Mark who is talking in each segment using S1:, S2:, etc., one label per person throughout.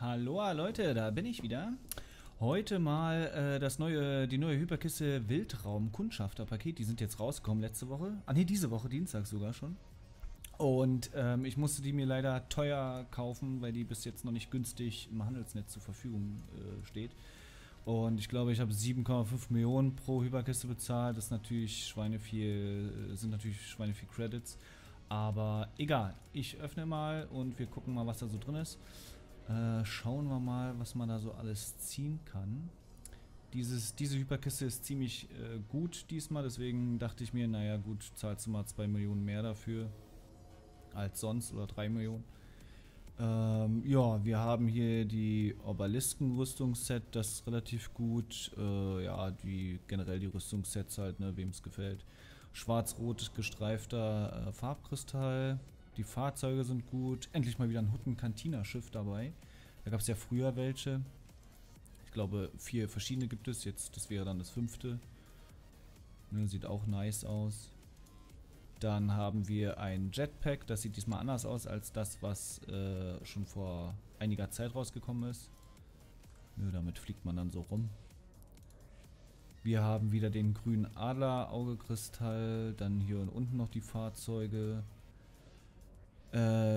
S1: Hallo Leute, da bin ich wieder. Heute mal äh, das neue, die neue Hyperkiste Wildraum Kundschafter Paket. Die sind jetzt rausgekommen letzte Woche. Ah ne, diese Woche, Dienstag sogar schon. Und ähm, ich musste die mir leider teuer kaufen, weil die bis jetzt noch nicht günstig im Handelsnetz zur Verfügung äh, steht. Und ich glaube, ich habe 7,5 Millionen pro Hyperkiste bezahlt. Das ist natürlich schweineviel, sind natürlich schweineviel Credits. Aber egal, ich öffne mal und wir gucken mal, was da so drin ist. Äh, schauen wir mal, was man da so alles ziehen kann. Dieses, diese Hyperkiste ist ziemlich äh, gut diesmal, deswegen dachte ich mir, naja gut, zahlst du mal 2 Millionen mehr dafür als sonst oder 3 Millionen. Ähm, ja, wir haben hier die Obelisken-Rüstungsset, das ist relativ gut. Äh, ja, die generell die Rüstungssets halt, ne, wem es gefällt. Schwarz-rot gestreifter äh, Farbkristall, die Fahrzeuge sind gut. Endlich mal wieder ein Hutten-Cantina-Schiff dabei. Da gab es ja früher welche. Ich glaube, vier verschiedene gibt es. Jetzt, das wäre dann das fünfte. Ne, sieht auch nice aus. Dann haben wir ein Jetpack. Das sieht diesmal anders aus als das, was äh, schon vor einiger Zeit rausgekommen ist. Nö, damit fliegt man dann so rum. Wir haben wieder den grünen Adler, Augekristall. Dann hier unten noch die Fahrzeuge.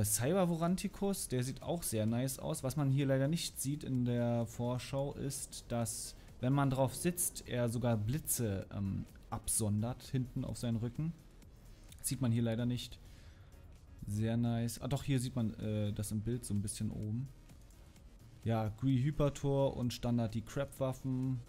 S1: Äh, Cybervoranticus, der sieht auch sehr nice aus. Was man hier leider nicht sieht in der Vorschau ist, dass, wenn man drauf sitzt, er sogar Blitze ähm, absondert, hinten auf seinen Rücken. Sieht man hier leider nicht. Sehr nice. Ah doch, hier sieht man äh, das im Bild so ein bisschen oben. Ja, Gree Hypertor und Standard die Crap-Waffen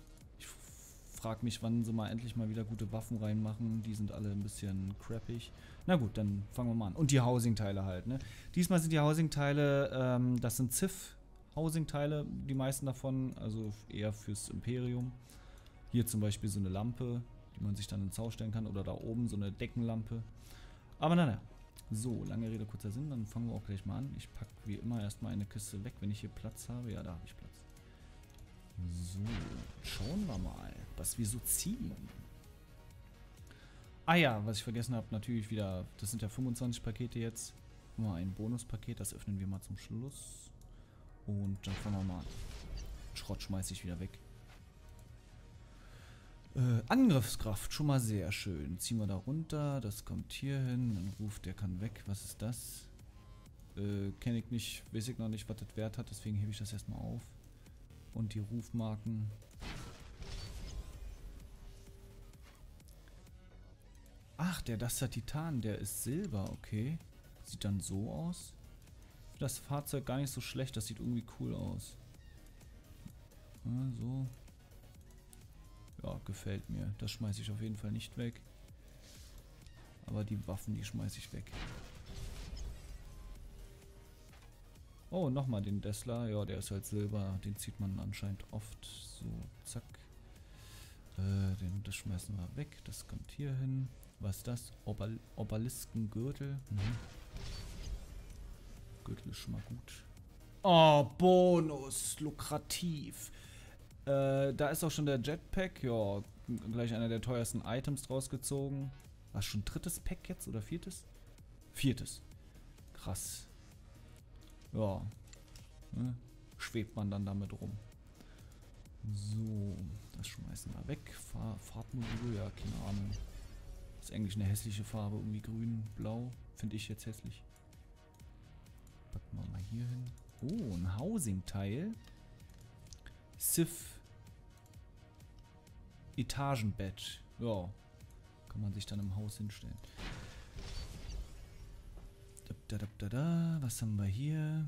S1: frage mich, wann sie mal endlich mal wieder gute Waffen reinmachen. Die sind alle ein bisschen crappig. Na gut, dann fangen wir mal an. Und die Housing-Teile halt, ne? Diesmal sind die Housing-Teile, ähm, das sind Civ-Housing-Teile, die meisten davon, also eher fürs Imperium. Hier zum Beispiel so eine Lampe, die man sich dann ins Haus stellen kann. Oder da oben so eine Deckenlampe. Aber naja. So, lange Rede, kurzer Sinn. Dann fangen wir auch gleich mal an. Ich packe wie immer erstmal eine Kiste weg, wenn ich hier Platz habe. Ja, da habe ich Platz. So, schauen wir mal, was wir so ziehen. Ah ja, was ich vergessen habe, natürlich wieder, das sind ja 25 Pakete jetzt. Nur ein Bonuspaket, das öffnen wir mal zum Schluss. Und dann fangen wir mal. Schrott schmeiße ich wieder weg. Äh, Angriffskraft, schon mal sehr schön. Ziehen wir da runter, das kommt hier hin. Dann ruft, der kann weg. Was ist das? Äh, kenne ich nicht, weiß ich noch nicht, was das Wert hat, deswegen hebe ich das erstmal auf. Und die Rufmarken. Ach, der Duster Titan, der ist Silber, okay. Sieht dann so aus. Das Fahrzeug gar nicht so schlecht, das sieht irgendwie cool aus. Ja, so. Ja, gefällt mir. Das schmeiße ich auf jeden Fall nicht weg. Aber die Waffen, die schmeiße ich weg. Oh, nochmal den Tesla. Ja, der ist halt silber. Den zieht man anscheinend oft. So, zack. Äh, den, das schmeißen wir weg. Das kommt hier hin. Was ist das? Obal Obaliskengürtel. Mhm. Gürtel ist schon mal gut. Oh, Bonus. Lukrativ. Äh, da ist auch schon der Jetpack. Ja, gleich einer der teuersten Items draus gezogen. Was, schon drittes Pack jetzt oder viertes? Viertes. Krass. Ja. Ne? Schwebt man dann damit rum. So, das schmeißen wir weg. Fahr Farbmodul, ja, keine Ahnung. Ist eigentlich eine hässliche Farbe, irgendwie grün, blau. Finde ich jetzt hässlich. Packen wir mal hier hin. Oh, ein Housing-Teil. Sif. Etagenbett. Ja. Kann man sich dann im Haus hinstellen. Da, da, da, da. Was haben wir hier?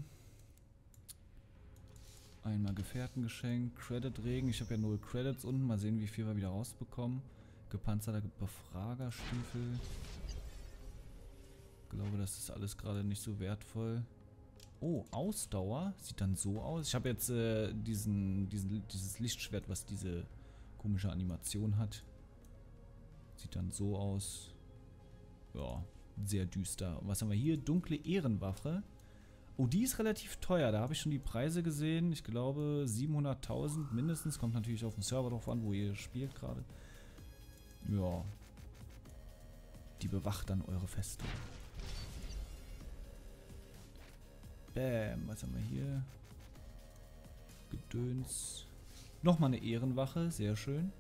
S1: Einmal Gefährtengeschenk, Credit-Regen. Ich habe ja null Credits unten. Mal sehen, wie viel wir wieder rausbekommen. Gepanzerter Befragerstiefel. Ich glaube, das ist alles gerade nicht so wertvoll. Oh, Ausdauer. Sieht dann so aus. Ich habe jetzt äh, diesen, diesen, dieses Lichtschwert, was diese komische Animation hat. Sieht dann so aus. Ja, sehr düster. Und was haben wir hier? Dunkle Ehrenwaffe. Oh, die ist relativ teuer. Da habe ich schon die Preise gesehen. Ich glaube 700.000 mindestens. Kommt natürlich auf den Server drauf an, wo ihr spielt gerade. Ja. Die bewacht dann eure Festung. Bäm, was haben wir hier? Gedöns. Nochmal eine Ehrenwache, sehr schön.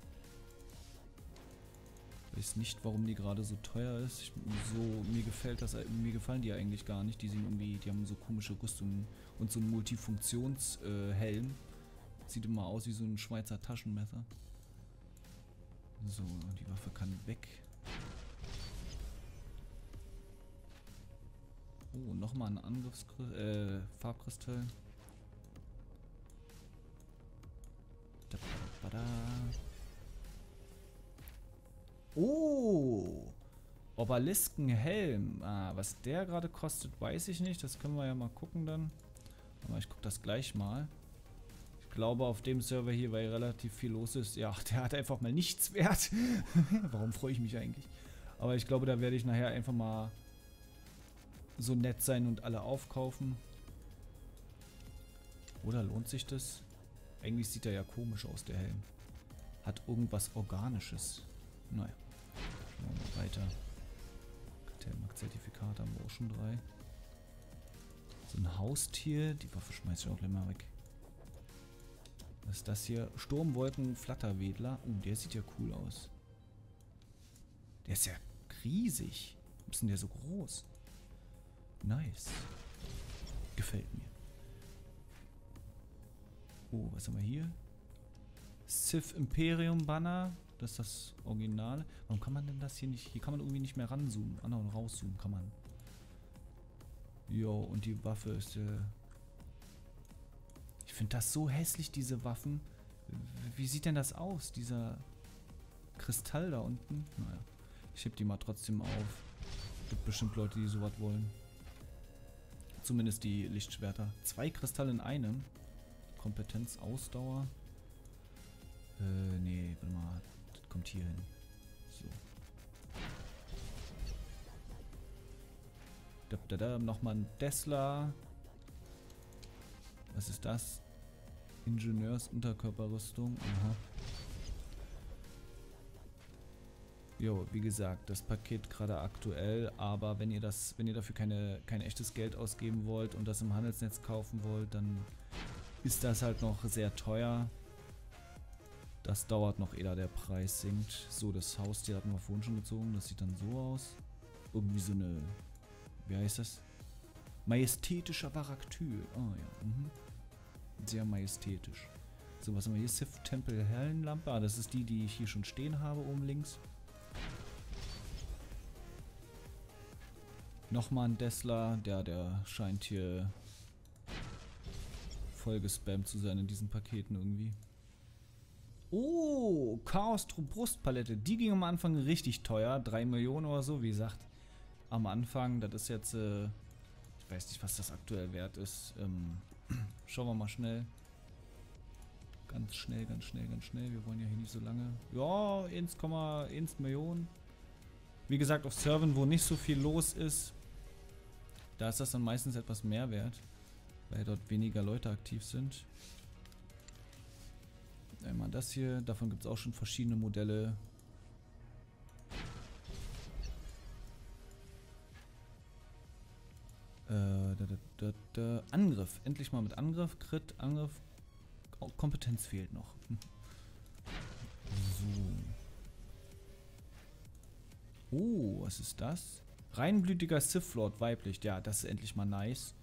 S1: Weiß nicht, warum die gerade so teuer ist. Ich, so, mir gefällt das, mir gefallen die eigentlich gar nicht. Die sind irgendwie, die haben so komische Rüstungen und so einen Multifunktionshelm. Äh, Sieht immer aus wie so ein Schweizer Taschenmesser. So, die Waffe kann weg. Oh, nochmal ein Angriffskristall, äh, Farbkristall. Da, da, da, Oh! Obeliskenhelm. Ah, was der gerade kostet, weiß ich nicht. Das können wir ja mal gucken dann. Aber ich gucke das gleich mal. Ich glaube, auf dem Server hier, weil relativ viel los ist, ja, der hat einfach mal nichts wert. Warum freue ich mich eigentlich? Aber ich glaube, da werde ich nachher einfach mal so nett sein und alle aufkaufen. Oder lohnt sich das? Eigentlich sieht er ja komisch aus, der Helm. Hat irgendwas Organisches. Naja. Weiter. Kartellmarkt-Zertifikat haben wir auch schon drei. So ein Haustier. Die Waffe schmeiße ich auch gleich mal weg. Was ist das hier? Sturmwolken Flatterwedler. Oh, der sieht ja cool aus. Der ist ja riesig. Warum ist denn der so groß? Nice. Gefällt mir. Oh, was haben wir hier? Sith Imperium Banner. Das ist das Original. Warum kann man denn das hier nicht... Hier kann man irgendwie nicht mehr ranzoomen. Ah, und rauszoomen kann man. Jo, und die Waffe ist... Äh ich finde das so hässlich, diese Waffen. Wie sieht denn das aus, dieser Kristall da unten? Naja, ich heb die mal trotzdem auf. Gibt bestimmt Leute, die sowas wollen. Zumindest die Lichtschwerter. Zwei Kristalle in einem. Kompetenz, Ausdauer. Äh, nee, warte mal. Kommt hier hin. So. Da, da, da, nochmal ein Tesla. Was ist das? Ingenieursunterkörperrüstung. Aha. Jo, wie gesagt, das Paket gerade aktuell, aber wenn ihr das, wenn ihr dafür keine, kein echtes Geld ausgeben wollt und das im Handelsnetz kaufen wollt, dann ist das halt noch sehr teuer. Das dauert noch, ehe der Preis sinkt. So, das Haustier hatten wir vorhin schon gezogen. Das sieht dann so aus. Irgendwie so eine, wie heißt das? Majestätischer Baraktyl. Oh ja, mhm. Sehr majestätisch. So, was haben wir hier? Sith Tempel Hellenlampe. Ah, das ist die, die ich hier schon stehen habe, oben links. Nochmal ein Tesla. Der, der scheint hier voll gespammt zu sein in diesen Paketen irgendwie. Oh, Chaos Brustpalette. Die ging am Anfang richtig teuer. 3 Millionen oder so, wie gesagt. Am Anfang, das ist jetzt, äh, ich weiß nicht, was das aktuell wert ist. Ähm, schauen wir mal schnell. Ganz schnell, ganz schnell, ganz schnell. Wir wollen ja hier nicht so lange. Ja, 1,1 Millionen. Wie gesagt, auf Servern, wo nicht so viel los ist, da ist das dann meistens etwas mehr wert weil dort weniger Leute aktiv sind. Einmal das hier, davon gibt es auch schon verschiedene Modelle. Äh, da, da, da, Angriff, endlich mal mit Angriff, Crit, Angriff. Oh, Kompetenz fehlt noch. So. Oh, was ist das? Reinblütiger Sith Lord, weiblich. Ja, das ist endlich mal nice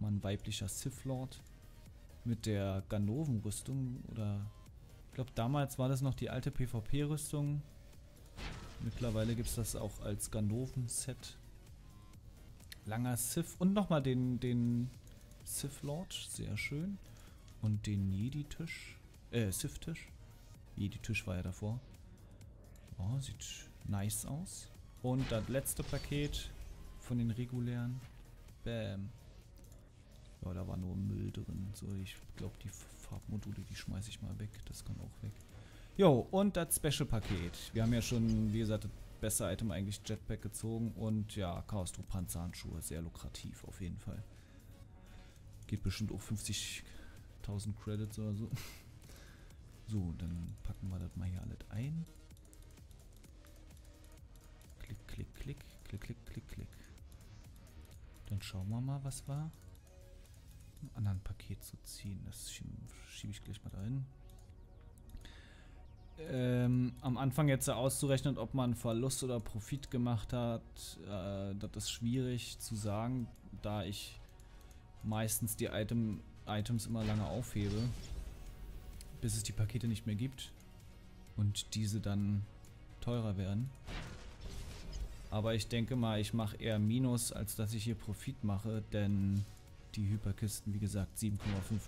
S1: mal ein weiblicher Sith Lord mit der Ganoven-Rüstung oder ich glaube damals war das noch die alte PvP-Rüstung. Mittlerweile gibt es das auch als Ganoven-Set. Langer Sith und nochmal den, den Sith Lord, sehr schön. Und den Jedi-Tisch, äh, Sith-Tisch. Jedi-Tisch war ja davor. Oh, sieht nice aus. Und das letzte Paket von den regulären. Bam. Ja, da war nur Müll drin. So, ich glaube, die Farbmodule, die schmeiße ich mal weg. Das kann auch weg. Jo, und das Special-Paket. Wir haben ja schon, wie gesagt, das beste Item eigentlich Jetpack gezogen. Und ja, Chaos Panzerhandschuhe. Sehr lukrativ auf jeden Fall. Geht bestimmt auch 50.000 Credits oder so. So, dann packen wir das mal hier alles ein. Klick, klick, klick, klick, klick, klick, klick. Dann schauen wir mal, was war. Anderen Paket zu ziehen. Das schiebe schieb ich gleich mal dahin. Ähm, am Anfang jetzt auszurechnen, ob man Verlust oder Profit gemacht hat, äh, das ist schwierig zu sagen, da ich meistens die Item, Items immer lange aufhebe, bis es die Pakete nicht mehr gibt und diese dann teurer werden. Aber ich denke mal, ich mache eher Minus, als dass ich hier Profit mache, denn die Hyperkisten, wie gesagt, 7,5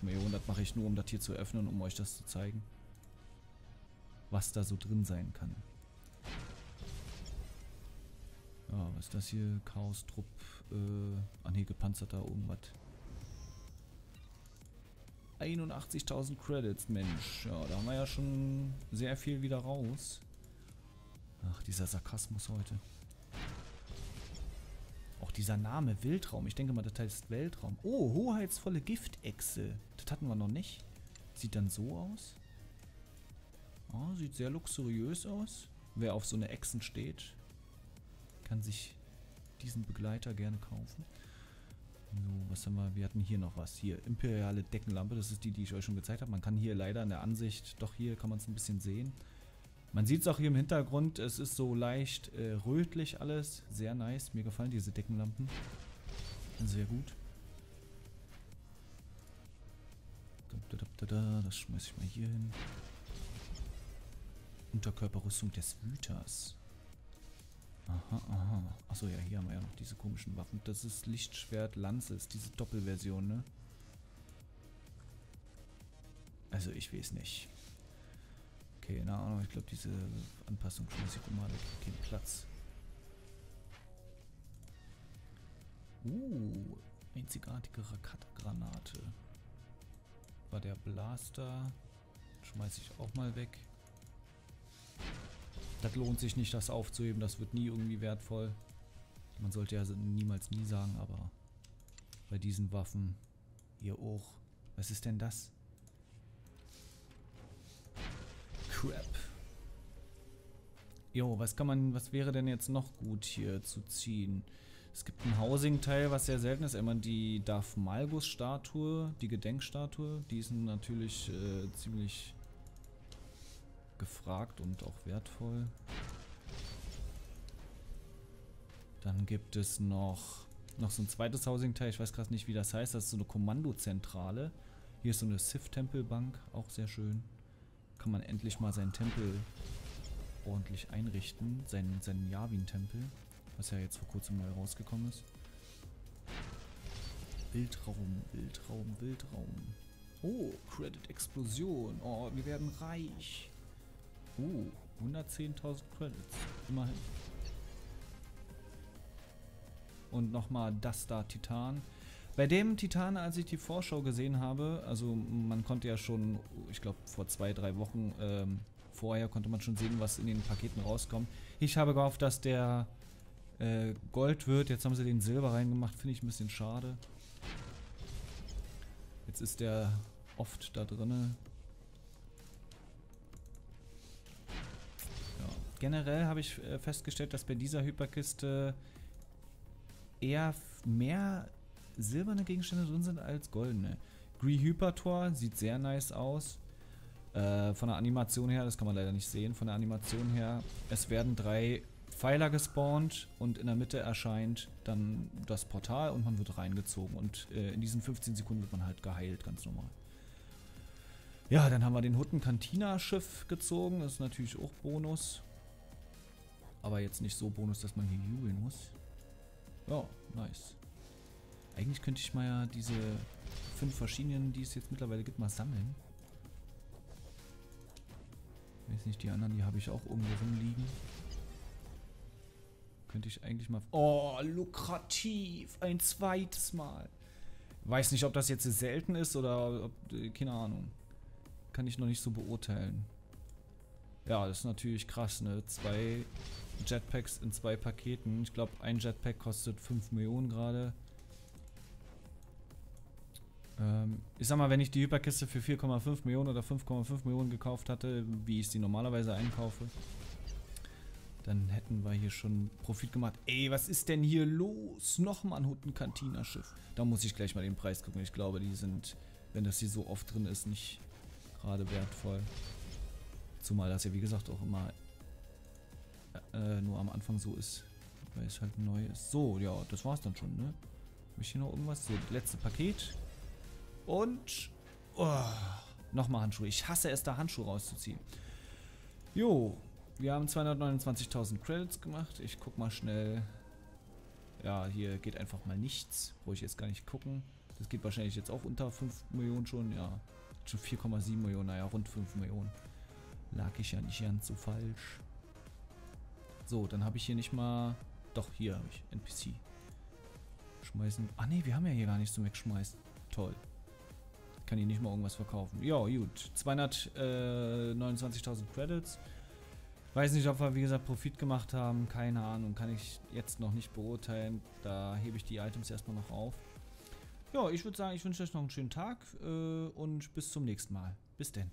S1: Millionen, das mache ich nur, um das hier zu öffnen, um euch das zu zeigen. Was da so drin sein kann. Ja, was ist das hier? Chaos-Trupp, äh, ah ne, gepanzerter irgendwas. 81.000 Credits, Mensch. Ja, da haben wir ja schon sehr viel wieder raus. Ach, dieser Sarkasmus heute. Dieser Name Wildraum. Ich denke mal, das heißt Weltraum. Oh, hoheitsvolle Giftechse. Das hatten wir noch nicht. Sieht dann so aus. Oh, sieht sehr luxuriös aus. Wer auf so eine Echsen steht, kann sich diesen Begleiter gerne kaufen. So, was haben wir? Wir hatten hier noch was. Hier, imperiale Deckenlampe. Das ist die, die ich euch schon gezeigt habe. Man kann hier leider in der Ansicht, doch hier kann man es ein bisschen sehen. Man sieht es auch hier im Hintergrund, es ist so leicht äh, rötlich alles. Sehr nice. Mir gefallen diese Deckenlampen. Sehr gut. Das schmeiße ich mal hier hin. Unterkörperrüstung des Wüters. Aha, aha. Achso, ja, hier haben wir ja noch diese komischen Waffen. Das ist Lichtschwert Lanze, ist diese Doppelversion, ne? Also ich weiß nicht. Keine Ahnung, ich glaube diese Anpassung schmeiße ich immer weg. Kein Platz. Uh, einzigartige Raketgranate. War der Blaster. Schmeiße ich auch mal weg. Das lohnt sich nicht, das aufzuheben. Das wird nie irgendwie wertvoll. Man sollte ja niemals nie sagen, aber bei diesen Waffen hier auch. Was ist denn das? Crap. Jo, was kann man, was wäre denn jetzt noch gut hier zu ziehen? Es gibt ein Housing-Teil, was sehr selten ist. Einmal die Darth Malgus-Statue, die Gedenkstatue. Die ist natürlich äh, ziemlich gefragt und auch wertvoll. Dann gibt es noch, noch so ein zweites Housing-Teil. Ich weiß gerade nicht, wie das heißt. Das ist so eine Kommandozentrale. Hier ist so eine Sith-Tempelbank, auch sehr schön kann man endlich mal seinen Tempel ordentlich einrichten. Seinen, seinen Yavin-Tempel, was ja jetzt vor kurzem neu rausgekommen ist. Wildraum, Wildraum, Wildraum. Oh, Credit-Explosion. Oh, wir werden reich. Oh, 110.000 Credits. Immerhin. Und nochmal das da Titan. Bei dem Titan, als ich die Vorschau gesehen habe, also man konnte ja schon, ich glaube vor zwei, drei Wochen ähm, vorher konnte man schon sehen, was in den Paketen rauskommt. Ich habe gehofft, dass der äh, Gold wird. Jetzt haben sie den Silber reingemacht, finde ich ein bisschen schade. Jetzt ist der oft da drinne. Ja. Generell habe ich äh, festgestellt, dass bei dieser Hyperkiste eher mehr silberne Gegenstände drin sind als goldene. Gree Hypertor sieht sehr nice aus. Äh, von der Animation her, das kann man leider nicht sehen, von der Animation her, es werden drei Pfeiler gespawnt und in der Mitte erscheint dann das Portal und man wird reingezogen. Und äh, in diesen 15 Sekunden wird man halt geheilt, ganz normal. Ja, dann haben wir den Hutten Cantina Schiff gezogen. Das ist natürlich auch Bonus. Aber jetzt nicht so Bonus, dass man hier jubeln muss. Ja, nice. Eigentlich könnte ich mal ja diese fünf verschiedenen, die es jetzt mittlerweile gibt, mal sammeln. Ich weiß nicht, die anderen, die habe ich auch irgendwo rumliegen. Könnte ich eigentlich mal... Oh, lukrativ! Ein zweites Mal. Weiß nicht, ob das jetzt selten ist oder ob... Keine Ahnung. Kann ich noch nicht so beurteilen. Ja, das ist natürlich krass, ne? Zwei Jetpacks in zwei Paketen. Ich glaube, ein Jetpack kostet 5 Millionen gerade. Ähm, ich sag mal, wenn ich die Hyperkiste für 4,5 Millionen oder 5,5 Millionen gekauft hatte, wie ich sie normalerweise einkaufe, Dann hätten wir hier schon Profit gemacht. Ey, was ist denn hier los? Nochmal ein Hutten-Cantina-Schiff. Da muss ich gleich mal den Preis gucken. Ich glaube, die sind, wenn das hier so oft drin ist, nicht gerade wertvoll. Zumal das ja, wie gesagt, auch immer äh, nur am Anfang so ist, weil es halt neu ist. So, ja, das war's dann schon, ne? Habe ich hier noch irgendwas? So, das letzte Paket. Und... Oh, Nochmal Handschuhe. Ich hasse es, da Handschuhe rauszuziehen. Jo, wir haben 229.000 Credits gemacht. Ich guck mal schnell. Ja, hier geht einfach mal nichts. Brauche ich jetzt gar nicht gucken. Das geht wahrscheinlich jetzt auch unter 5 Millionen schon. Ja, schon 4,7 Millionen. Naja, rund 5 Millionen. Lag ich ja nicht ganz so falsch. So, dann habe ich hier nicht mal... Doch, hier habe ich NPC. Schmeißen. Ah ne, wir haben ja hier gar nichts zum Wegschmeißen. Toll. Kann hier nicht mal irgendwas verkaufen. Ja, gut. 229.000 Credits. Weiß nicht, ob wir, wie gesagt, Profit gemacht haben. Keine Ahnung. Kann ich jetzt noch nicht beurteilen. Da hebe ich die Items erstmal noch auf. Ja, ich würde sagen, ich wünsche euch noch einen schönen Tag äh, und bis zum nächsten Mal. Bis denn.